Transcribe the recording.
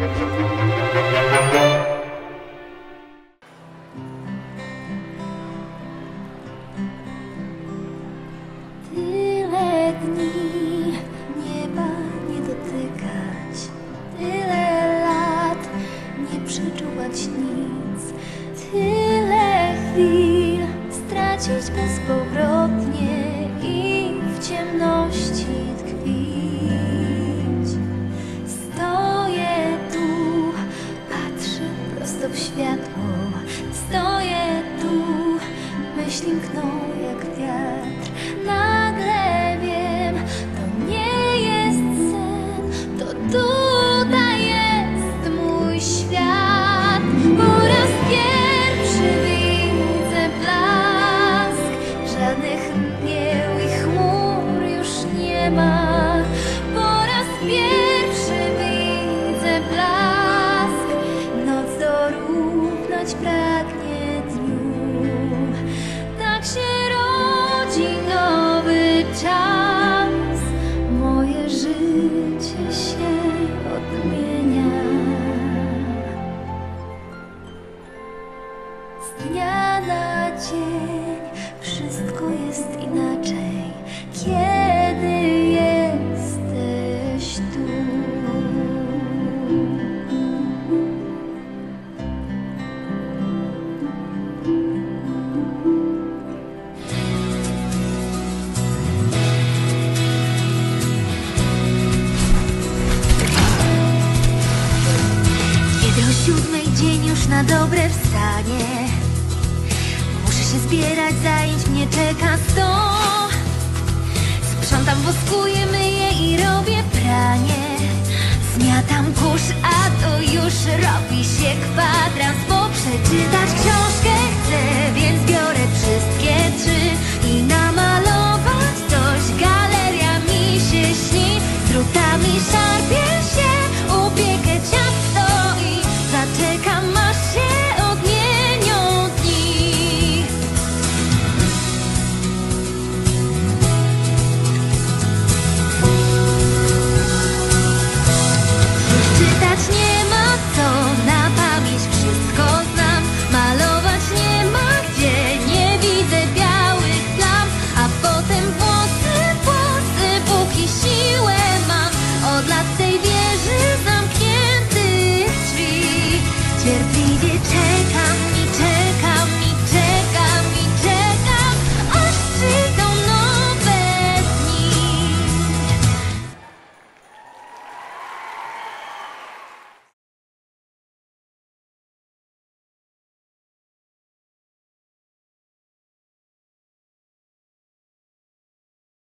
Tyle dni nieba nie dotykać, tyle lat nie przeczuwać nic, tyle chwil stracić bezpowrotnie uślinknął. Z dnia na dzień wszystko jest inaczej, kiedy jesteś tu. Kiedy o siódmej dzień już na dobre wstanie. Muszę się zbierać, zajęć mnie czeka sto. Sprzątam, woskuję, myję i robię pranie. Zmiatam kurz, a to już robi się kwadrans Bo przeczytać książkę zaczekam aż się odmienią dni. Czytać nie